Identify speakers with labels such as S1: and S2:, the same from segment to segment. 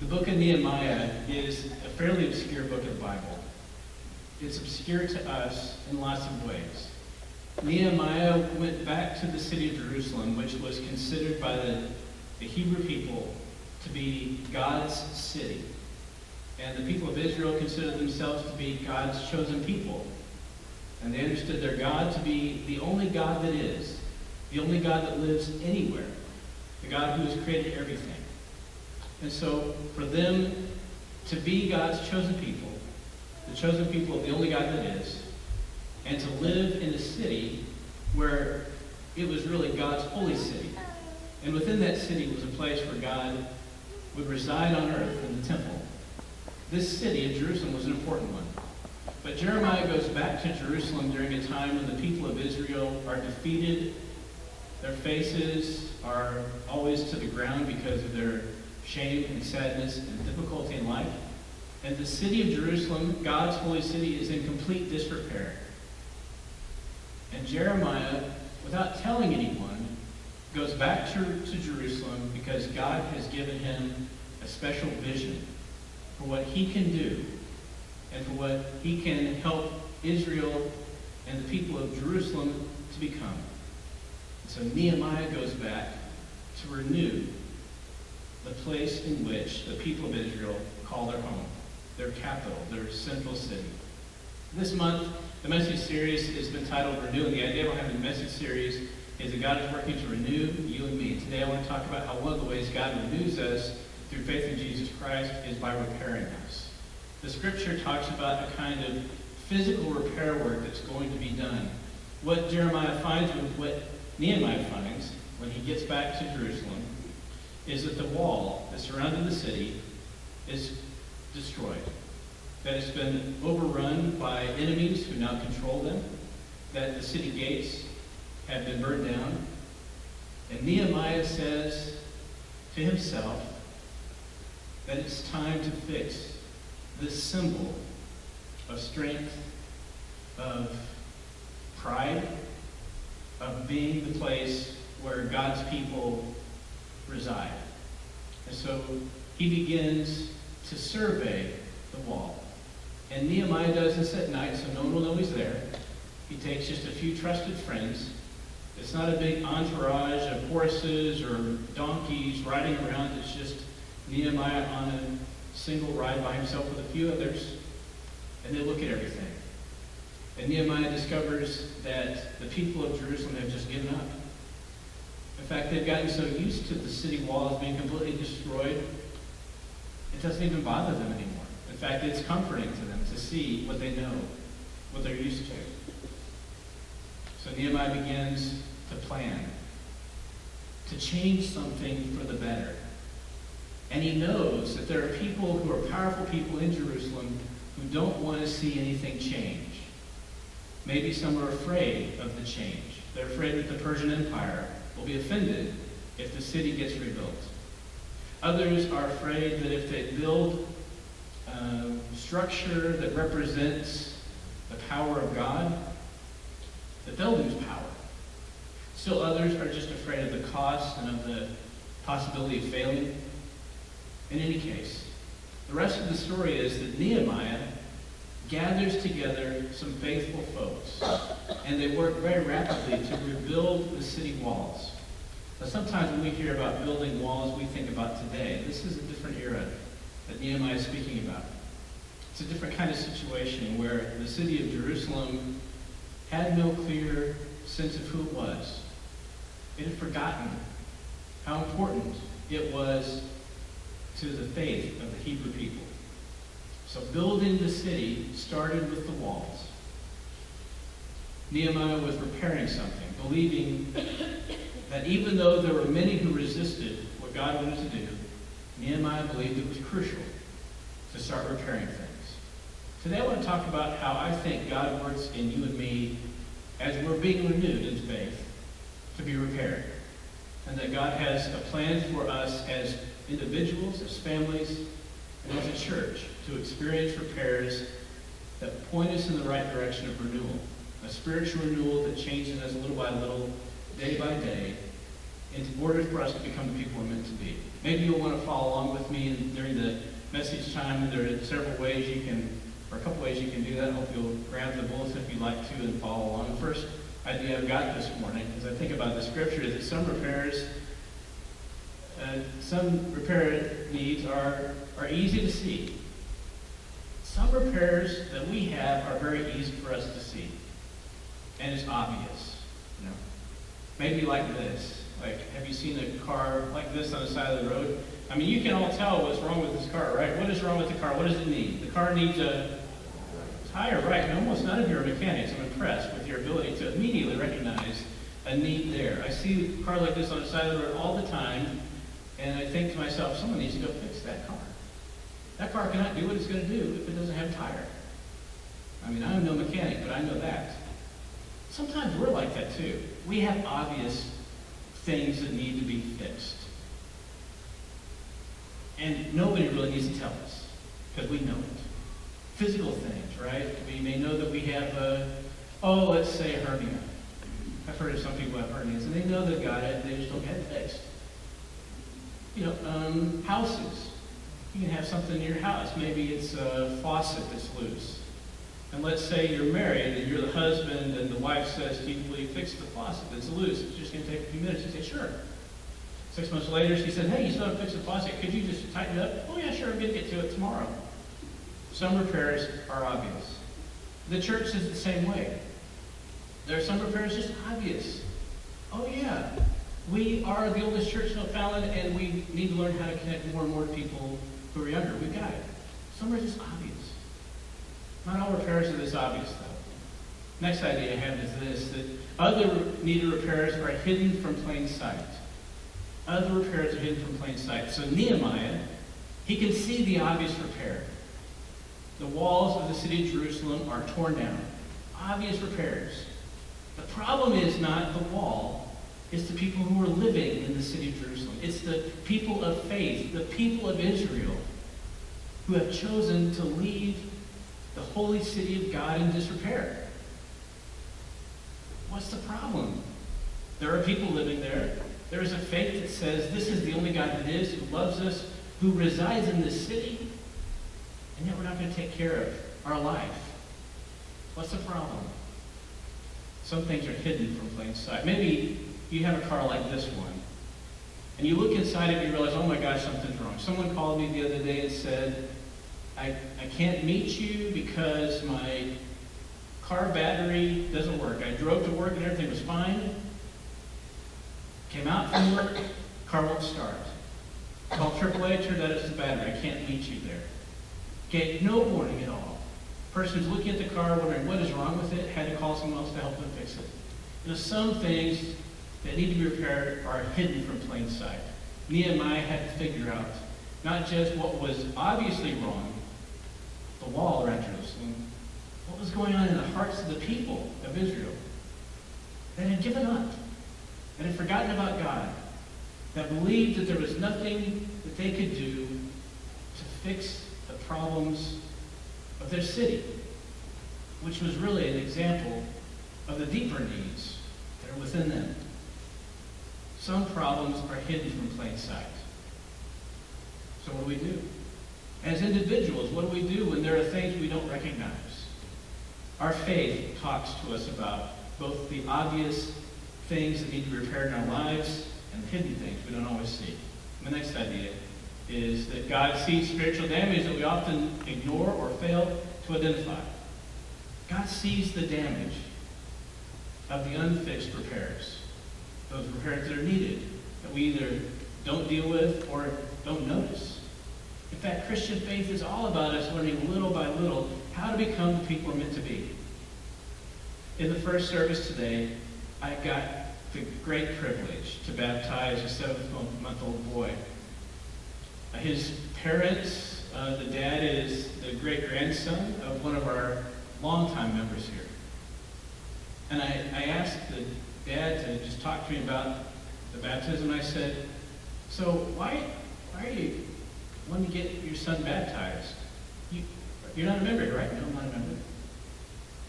S1: The book of Nehemiah is a fairly obscure book of the Bible. It's obscure to us in lots of ways. Nehemiah went back to the city of Jerusalem, which was considered by the, the Hebrew people to be God's city. And the people of Israel considered themselves to be God's chosen people. And they understood their God to be the only God that is, the only God that lives anywhere, the God who has created everything. And so for them to be God's chosen people, the chosen people of the only God that is, and to live in a city where it was really God's holy city. And within that city was a place where God would reside on earth in the temple. This city of Jerusalem was an important one. But Jeremiah goes back to Jerusalem during a time when the people of Israel are defeated. Their faces are always to the ground because of their shame and sadness and difficulty in life. And the city of Jerusalem, God's holy city, is in complete disrepair. And Jeremiah, without telling anyone, goes back to, to Jerusalem because God has given him a special vision for what he can do and for what he can help Israel and the people of Jerusalem to become. And so Nehemiah goes back to renew the place in which the people of Israel call their home, their capital, their central city. This month, the message series has been titled Renewing. The idea behind the message series is that God is working to renew you and me. Today I want to talk about how one of the ways God renews us through faith in Jesus Christ is by repairing us. The scripture talks about a kind of physical repair work that's going to be done. What Jeremiah finds with what Nehemiah finds when he gets back to Jerusalem is that the wall that surrounded the city is destroyed. That it's been overrun by enemies who now control them. That the city gates have been burned down. And Nehemiah says to himself that it's time to fix this symbol of strength, of pride, of being the place where God's people reside. And so he begins to survey the wall. And Nehemiah does this at night so no one will know he's there. He takes just a few trusted friends. It's not a big entourage of horses or donkeys riding around. It's just Nehemiah on a single ride by himself with a few others. And they look at everything. And Nehemiah discovers that the people of Jerusalem have just given up. In fact, they've gotten so used to the city walls being completely destroyed, it doesn't even bother them anymore. In fact, it's comforting to them to see what they know, what they're used to. So Nehemiah begins to plan, to change something for the better. And he knows that there are people who are powerful people in Jerusalem who don't want to see anything change. Maybe some are afraid of the change. They're afraid that the Persian Empire will be offended if the city gets rebuilt. Others are afraid that if they build a structure that represents the power of God, that they'll lose power. Still others are just afraid of the cost and of the possibility of failing. In any case, the rest of the story is that Nehemiah gathers together some faithful folks, and they work very rapidly to rebuild the city walls. Now, sometimes when we hear about building walls, we think about today. This is a different era that Nehemiah is speaking about. It's a different kind of situation where the city of Jerusalem had no clear sense of who it was. It had forgotten how important it was to the faith of the Hebrew people. So building the city started with the walls. Nehemiah was repairing something, believing that even though there were many who resisted what God wanted to do, Nehemiah believed it was crucial to start repairing things. Today I want to talk about how I think God works in you and me as we're being renewed in faith to be repaired. And that God has a plan for us as individuals, as families, and as a church to experience repairs that point us in the right direction of renewal. A spiritual renewal that changes us little by little, day by day, in order for us to become the people we're meant to be. Maybe you'll want to follow along with me during the message time, there are several ways you can, or a couple ways you can do that. I hope you'll grab the bulletin if you'd like to and follow along. The first idea I've got this morning, as I think about the scripture, is that some repairs, uh, some repair needs are, are easy to see. Some repairs that we have are very easy for us to see, and it's obvious. You know, maybe like this. Like, have you seen a car like this on the side of the road? I mean, you can all tell what's wrong with this car, right? What is wrong with the car? What does it need? The car needs a tire, right? And almost none of you are mechanics. I'm impressed with your ability to immediately recognize a need there. I see a car like this on the side of the road all the time, and I think to myself, someone needs to go fix that car. That car cannot do what it's going to do if it doesn't have a tire. I mean, I'm no mechanic, but I know that. Sometimes we're like that too. We have obvious things that need to be fixed. And nobody really needs to tell us, because we know it. Physical things, right? We may know that we have a, oh, let's say a hernia. I've heard of some people have hernias, and they know they've got it, and they just don't get it fixed. You know, um, houses. You can have something in your house. Maybe it's a faucet that's loose. And let's say you're married and you're the husband and the wife says, "Do you please fix the faucet that's loose? It's just going to take a few minutes." You say, "Sure." Six months later, she said, "Hey, you still haven't fixed the faucet. Could you just tighten it up?" "Oh yeah, sure. I'm going to get to it tomorrow." Some repairs are obvious. The church is the same way. There are some repairs just obvious. Oh yeah, we are the oldest church in O'Fallon, and we need to learn how to connect more and more people who are younger. We've got it. Some are just obvious. Not all repairs are this obvious, though. Next idea I have is this, that other needed repairs are hidden from plain sight. Other repairs are hidden from plain sight. So Nehemiah, he can see the obvious repair. The walls of the city of Jerusalem are torn down. Obvious repairs. The problem is not the wall, it's the people who are living in the city of Jerusalem. It's the people of faith, the people of Israel, who have chosen to leave the holy city of God in disrepair. What's the problem? There are people living there. There is a faith that says this is the only God that is, who loves us, who resides in this city, and yet we're not going to take care of our life. What's the problem? Some things are hidden from plain sight. Maybe you have a car like this one, and you look inside it and you realize, oh my gosh, something's wrong. Someone called me the other day and said, I, I can't meet you because my car battery doesn't work. I drove to work and everything was fine. Came out from work, car won't start. Called AAA, turned out it's the battery. I can't meet you there. Gave no warning at all. Person's looking at the car wondering what is wrong with it, had to call someone else to help them fix it. You know, some things that need to be repaired are hidden from plain sight. Nehemiah had to figure out not just what was obviously wrong, the wall around Jerusalem, what was going on in the hearts of the people of Israel that had given up, that had forgotten about God, that believed that there was nothing that they could do to fix the problems of their city, which was really an example of the deeper needs that are within them. Some problems are hidden from plain sight. So what do we do? As individuals, what do we do when there are things we don't recognize? Our faith talks to us about both the obvious things that need to be repaired in our lives and the hidden things we don't always see. The next idea is that God sees spiritual damage that we often ignore or fail to identify. God sees the damage of the unfixed repairs, those repairs that are needed, that we either don't deal with or don't notice. In fact, Christian faith is all about us learning little by little how to become the people we're meant to be. In the first service today, I got the great privilege to baptize a seven-month-old boy. His parents, uh, the dad is the great-grandson of one of our longtime members here. And I, I asked the dad to just talk to me about the baptism. I said, so why, why are you wanting to get your son baptized? You, you're not a member right? No, I'm not a member.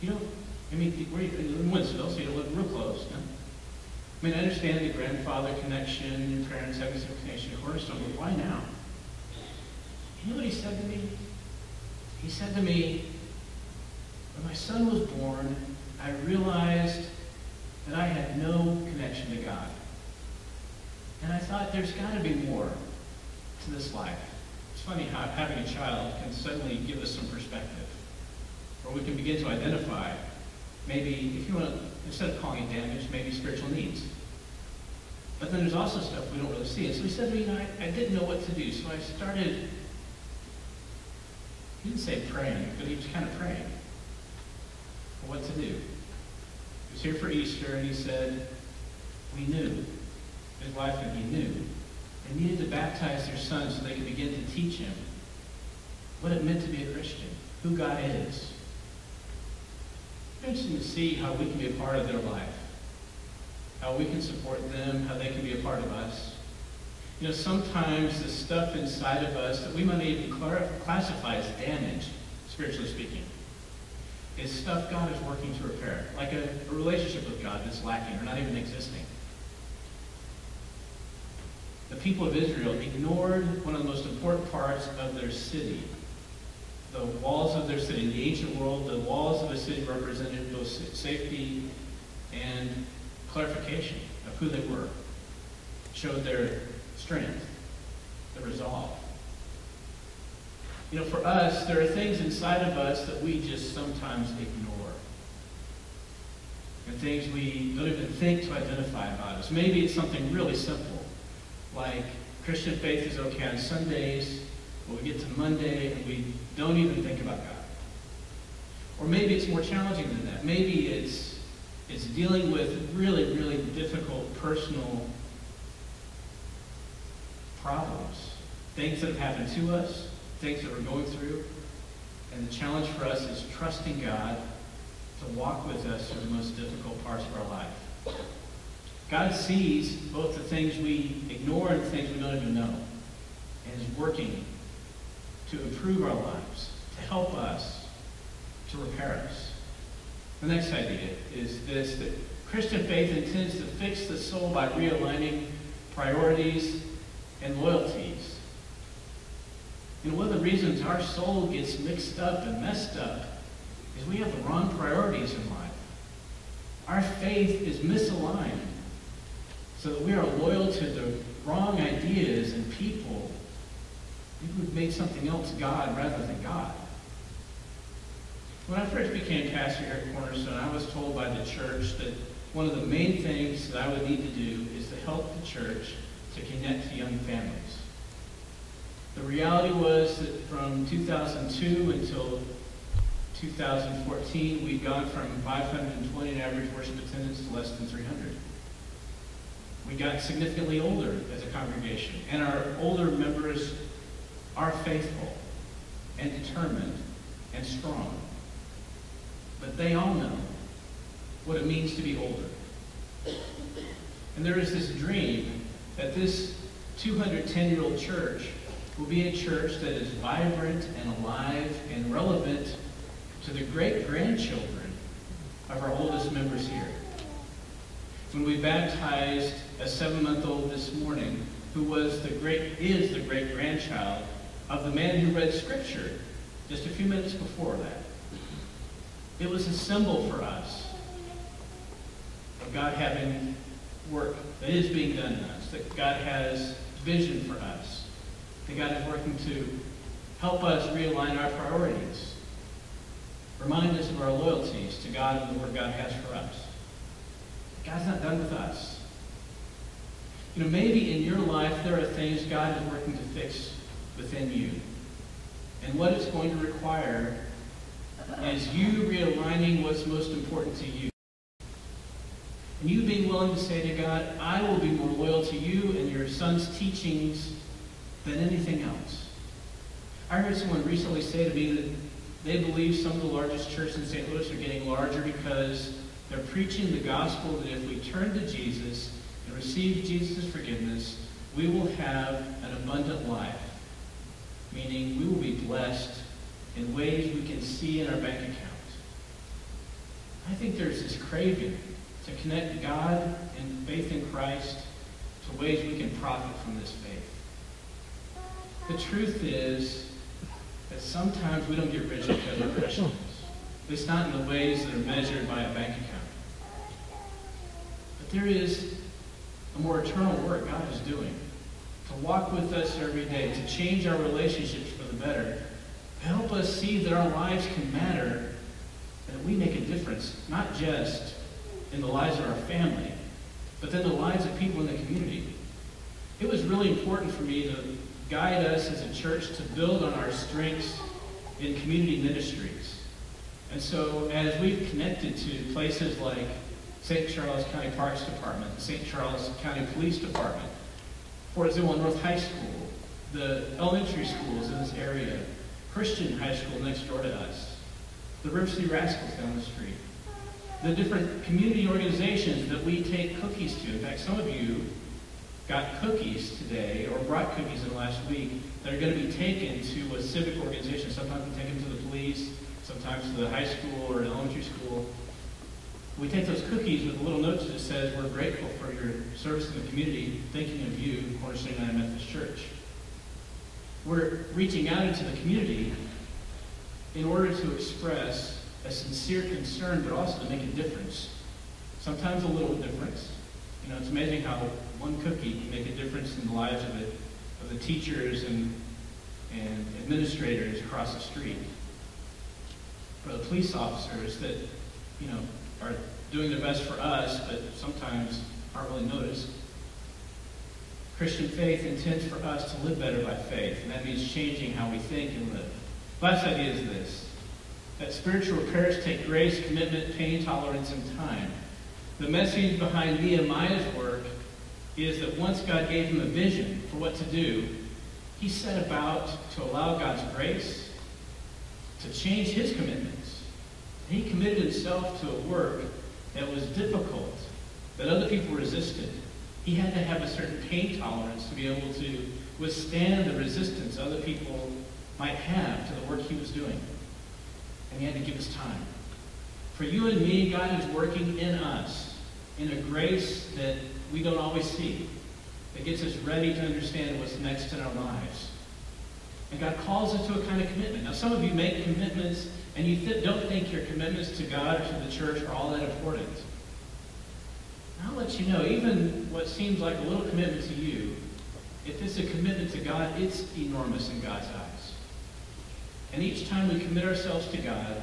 S1: You don't, I mean, where you, in Wentzville, so you don't live real close. No? I mean, I understand the grandfather connection, your parents having some connection to Cornerstone, but why now? You know what he said to me? He said to me, when my son was born, I realized that I had no connection to God. And I thought there's got to be more to this life. It's funny how having a child can suddenly give us some perspective. Or we can begin to identify, maybe, if you want to, instead of calling it damage, maybe spiritual needs. But then there's also stuff we don't really see. And so he said to me, you know, I, I didn't know what to do. So I started, he didn't say praying, but he was kind of praying what to do. Was here for Easter, and he said, we knew, his wife and he knew, they needed to baptize their son so they could begin to teach him what it meant to be a Christian, who God is. Interesting to see how we can be a part of their life how we can support them, how they can be a part of us. You know, sometimes the stuff inside of us that we might even classify as damage, spiritually speaking, is stuff God is working to repair, like a, a relationship with God that's lacking or not even existing. The people of Israel ignored one of the most important parts of their city. The walls of their city. In the ancient world, the walls of a city represented both safety and clarification of who they were, showed their strength, their resolve. You know, for us, there are things inside of us that we just sometimes ignore. And things we don't even think to identify about us. Maybe it's something really simple, like Christian faith is okay on Sundays, but we get to Monday and we don't even think about God. Or maybe it's more challenging than that. Maybe it's is dealing with really, really difficult personal problems. Things that have happened to us, things that we're going through. And the challenge for us is trusting God to walk with us through the most difficult parts of our life. God sees both the things we ignore and the things we don't even know, and is working to improve our lives, to help us, to repair us. The next idea is this, that Christian faith intends to fix the soul by realigning priorities and loyalties. And one of the reasons our soul gets mixed up and messed up is we have the wrong priorities in life. Our faith is misaligned so that we are loyal to the wrong ideas and people. Maybe we've made something else God rather than God. When I first became pastor here at Cornerstone, I was told by the church that one of the main things that I would need to do is to help the church to connect to young families. The reality was that from 2002 until 2014, we'd gone from 520 in average worship attendance to less than 300. We got significantly older as a congregation, and our older members are faithful and determined and strong. But they all know what it means to be older. And there is this dream that this 210-year-old church will be a church that is vibrant and alive and relevant to the great-grandchildren of our oldest members here. When we baptized a seven-month-old this morning, who was the great, is the great-grandchild of the man who read Scripture just a few minutes before that. It was a symbol for us of God having work that is being done in us, that God has vision for us, that God is working to help us realign our priorities, remind us of our loyalties to God and the work God has for us. God's not done with us. You know, maybe in your life there are things God is working to fix within you. And what it's going to require is you realigning what's most important to you. And you being willing to say to God, I will be more loyal to you and your son's teachings than anything else. I heard someone recently say to me that they believe some of the largest churches in St. Louis are getting larger because they're preaching the gospel that if we turn to Jesus and receive Jesus' forgiveness, we will have an abundant life. Meaning we will be blessed in ways we can see in our bank account. I think there's this craving to connect God and faith in Christ to ways we can profit from this faith. The truth is that sometimes we don't get rich because we're Christians. It's not in the ways that are measured by a bank account. But there is a more eternal work God is doing to walk with us every day, to change our relationships for the better, to help us see that our lives can matter, and that we make a difference, not just in the lives of our family, but then the lives of people in the community. It was really important for me to guide us as a church to build on our strengths in community ministries. And so as we've connected to places like St. Charles County Parks Department, St. Charles County Police Department, Fort Zumwalt North High School, the elementary schools in this area, Christian High School next door to us, the River City Rascals down the street, the different community organizations that we take cookies to. In fact, some of you got cookies today or brought cookies in last week that are going to be taken to a civic organization. Sometimes we take them to the police, sometimes to the high school or elementary school. We take those cookies with a little note that says, we're grateful for your service in the community, thinking of you, Cornerstone United Methodist Church. We're reaching out into the community in order to express a sincere concern, but also to make a difference. Sometimes a little difference. You know, it's amazing how one cookie can make a difference in the lives of the, of the teachers and, and administrators across the street. For the police officers that, you know, are doing their best for us, but sometimes aren't really noticed. Christian faith intends for us to live better by faith, and that means changing how we think and live. Last idea is this that spiritual repairs take grace, commitment, pain tolerance, and time. The message behind Nehemiah's work is that once God gave him a vision for what to do, he set about to allow God's grace to change his commitments. He committed himself to a work that was difficult, that other people resisted. He had to have a certain pain tolerance to be able to withstand the resistance other people might have to the work he was doing. And he had to give us time. For you and me, God is working in us in a grace that we don't always see, It gets us ready to understand what's next in our lives. And God calls us to a kind of commitment. Now, some of you make commitments and you th- don't think your commitments to God or to the church are all that important. I'll let you know, even what seems like a little commitment to you, if it's a commitment to God, it's enormous in God's eyes. And each time we commit ourselves to God,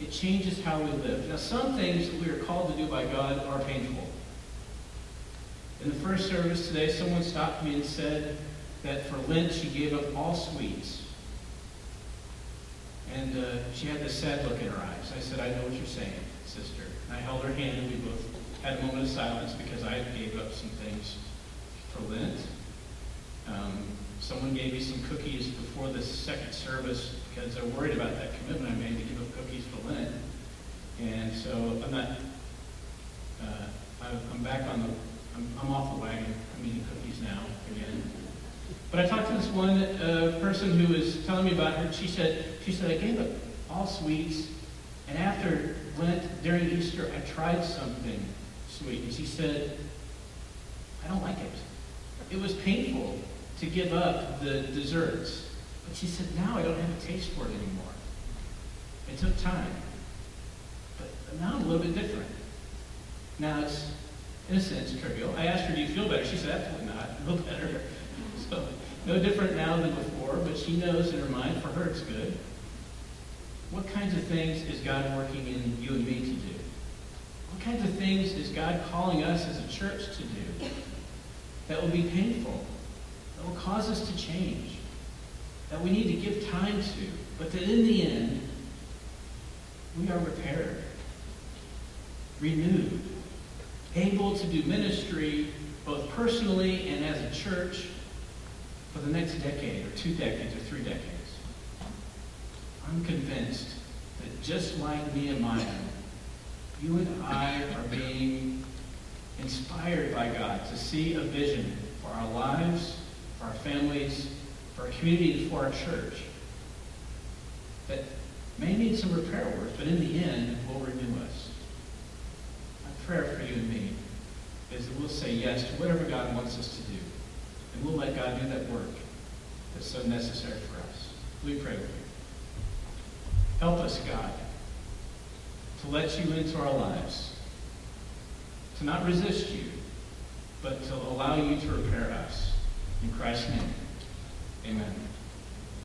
S1: it changes how we live. Now, some things that we are called to do by God are painful. In the first service today, someone stopped me and said that for Lent she gave up all sweets. And uh, she had this sad look in her eyes. I said, I know what you're saying, sister. And I held her hand and we both had a moment of silence because I gave up some things for Lent. Um, someone gave me some cookies before the second service because they're worried about that commitment I made to give up cookies for Lent. And so I'm not, uh, I'm back on the, I'm, I'm off the wagon. I'm eating cookies now again. But I talked to this one uh, person who was telling me about her. She said, she said, I gave up all sweets, and after Lent, during Easter, I tried something sweet. And she said, I don't like it. It was painful to give up the desserts. But she said, now I don't have a taste for it anymore. It took time. But now I'm a little bit different. Now it's, in a sense, trivial. I asked her, do you feel better? She said, absolutely not. Feel better. So no different now than before, but she knows in her mind, for her it's good. What kinds of things is God working in you and me to do? What kinds of things is God calling us as a church to do that will be painful, that will cause us to change, that we need to give time to, but that in the end, we are repaired, renewed, able to do ministry both personally and as a church for the next decade or two decades or three decades. I'm convinced that just like Nehemiah, you and I are being inspired by God to see a vision for our lives, for our families, for our community, and for our church that may need some repair work, but in the end will renew us. Prayer for you and me is that we'll say yes to whatever God wants us to do. And we'll let God do that work. that's so necessary for us. We pray with you. Help us, God, to let you into our lives, to not resist you, but to allow you to repair us. In Christ's name, amen.